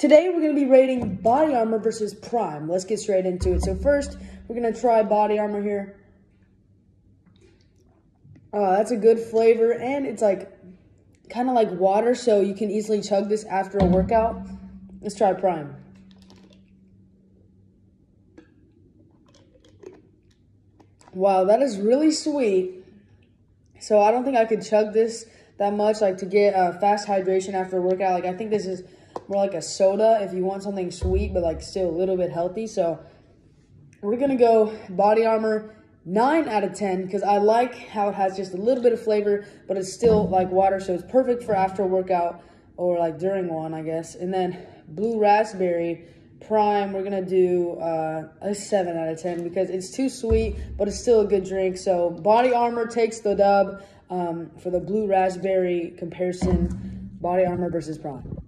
Today we're going to be rating Body Armor versus Prime. Let's get straight into it. So first, we're going to try Body Armor here. Uh, that's a good flavor, and it's like kind of like water, so you can easily chug this after a workout. Let's try Prime. Wow, that is really sweet. So I don't think I could chug this that much, like to get uh, fast hydration after a workout. Like I think this is more like a soda if you want something sweet, but like still a little bit healthy. So we're gonna go Body Armor 9 out of 10 because I like how it has just a little bit of flavor, but it's still like water, so it's perfect for after a workout or like during one, I guess. And then Blue Raspberry Prime, we're gonna do uh, a 7 out of 10 because it's too sweet, but it's still a good drink. So Body Armor takes the dub um, for the Blue Raspberry comparison, Body Armor versus Prime.